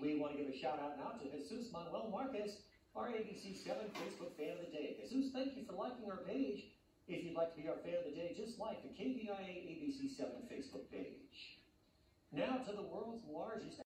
We want to give a shout out now to Jesus Manuel Marquez, our ABC7 Facebook Fan of the Day. Jesus, thank you for liking our page. If you'd like to be our fan of the day, just like the KVIA ABC7 Facebook page. Now to the world's largest